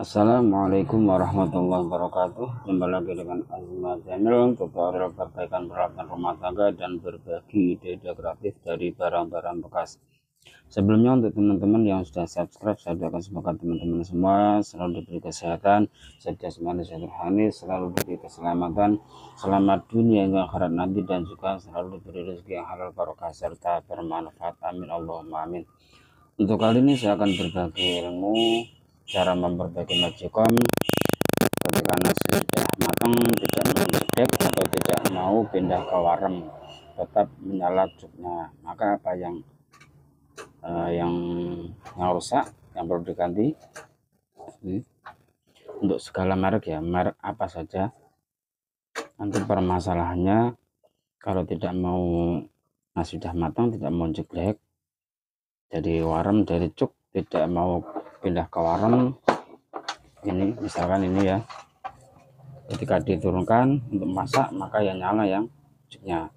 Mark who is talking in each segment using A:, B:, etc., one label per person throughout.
A: Assalamualaikum warahmatullahi wabarakatuh. Jumpa lagi dengan Azma Channel Tutorial perbaikan peralatan rumah tangga Dan berbagi ide-ide kreatif dari barang-barang bekas. Sebelumnya untuk teman-teman yang sudah subscribe Saya doakan semoga teman-teman semua Selalu diberi kesehatan Sehat jasmani sehat Selalu diberi keselamatan Selamat dunia hingga akhirat nanti Dan juga selalu diberi rezeki yang halal barokah Serta bermanfaat. Amin Allahumma amin. Untuk kali ini saya akan berbagi ilmu cara memperbaiki magicom ketika nasi sudah matang tidak mau sedek atau tidak mau pindah ke warem tetap menyala cuknya. Maka apa yang uh, yang yang rusak yang perlu diganti? Ini. Untuk segala merek ya merek apa saja. Nanti permasalahannya kalau tidak mau nasi sudah matang tidak mau jelek jadi warem dari cuk tidak mau pindah ke warung. Ini misalkan ini ya. Ketika diturunkan untuk masak maka yang nyala yang cuknya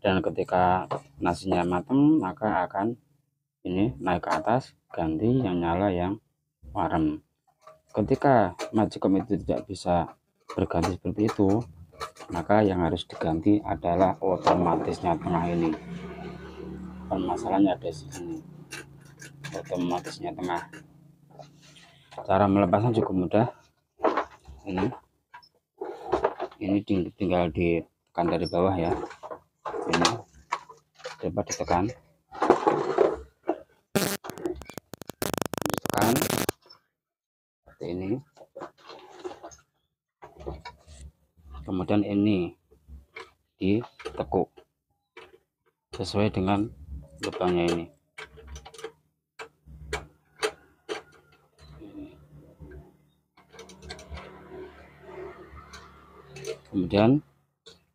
A: dan ketika nasinya matang maka akan ini naik ke atas ganti yang nyala yang warm ketika majikom itu tidak bisa berganti seperti itu maka yang harus diganti adalah otomatisnya tengah ini. Permasalahannya ada di sini. Otomatisnya tengah cara melepasnya cukup mudah. Ini. Ini tinggal ditekan dari bawah ya. Ini. Coba ditekan. Ditekan. Seperti ini. Kemudian ini ditekuk sesuai dengan lubangnya ini kemudian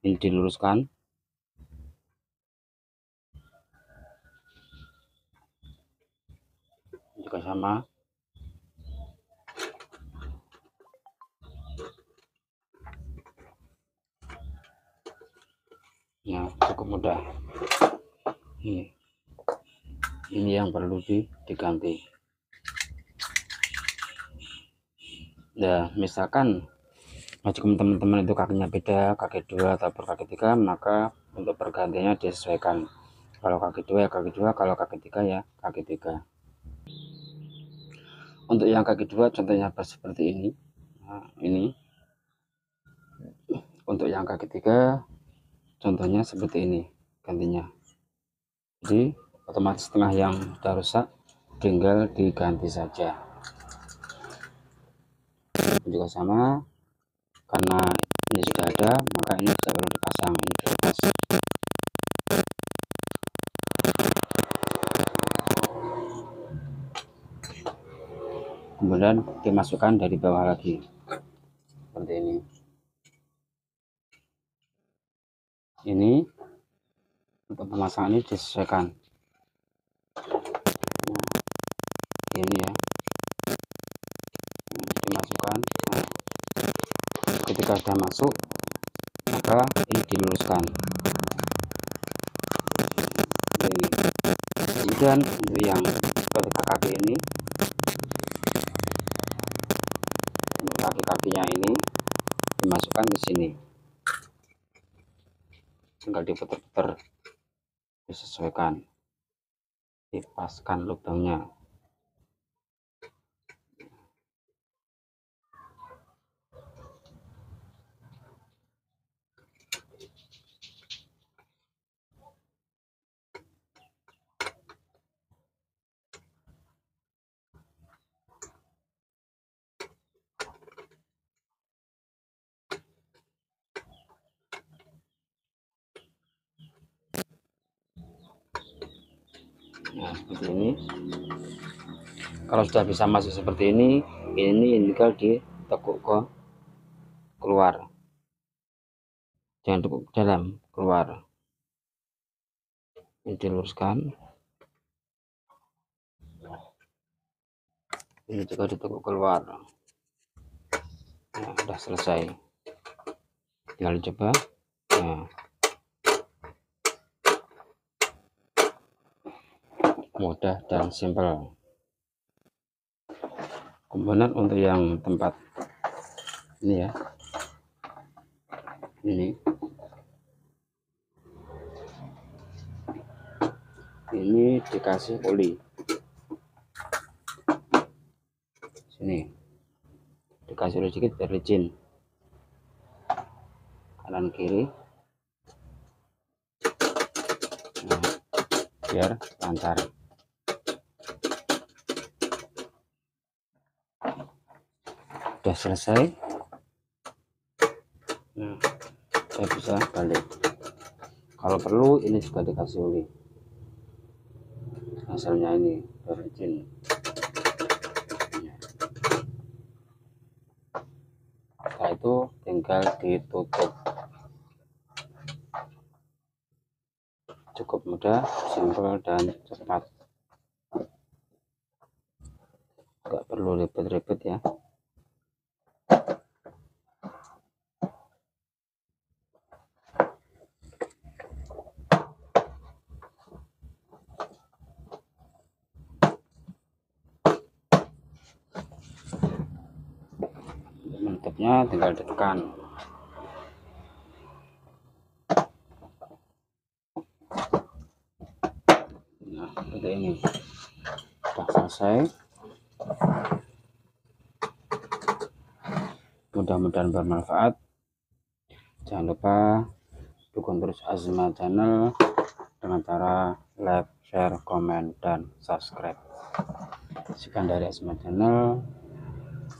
A: ini diluruskan. Juga sama. Ya cukup mudah. Ini ini yang perlu diganti. Ya misalkan jika teman-teman itu kakinya beda kaki dua atau kaki tiga maka untuk pergantiannya disesuaikan. Kalau kaki dua ya kaki dua kalau kaki tiga ya kaki tiga. Untuk yang kaki dua contohnya seperti ini. Nah, ini. Untuk yang kaki tiga contohnya seperti ini gantinya. Jadi otomatis tengah yang sudah rusak tinggal diganti saja. Juga sama karena ini sudah ada maka ini tidak perlu dipasang. Ini dilepas kemudian dimasukkan dari bawah lagi. Seperti ini. Ini untuk pemasangan ini disesuaikan. Nah, ini ya ketika sudah masuk maka ini diluruskan ini kemudian untuk yang ketika kaki ini. Kaki-kakinya ini dimasukkan ke sini. Tinggal diputar-putar disesuaikan dipaskan lubangnya nah seperti ini. Kalau sudah bisa masuk seperti ini ini tinggal ditekuk ke keluar. Jangan tekuk ke dalam keluar. Ini diluruskan. Ini juga ditekuk keluar. Nah, sudah selesai. Tinggal dicoba. Nah mudah dan simpel. Komponen untuk yang tempat ini ya. Ini. Ini dikasih oli sini. Dikasih oli sedikit biar kanan kiri. Nah, biar lancar sudah selesai. Nah saya bisa balik. Kalau perlu ini juga dikasih oli hasilnya ini bericin setelah itu tinggal ditutup. Cukup mudah simpel dan cepat. Nggak perlu ribet-ribet ya menutupnya tinggal ditekan. Nah seperti ini. Sudah selesai. Mudah-mudahan bermanfaat. Jangan lupa dukung terus Azma channel dengan cara like, share, komen, dan subscribe. Sekian dari Azma channel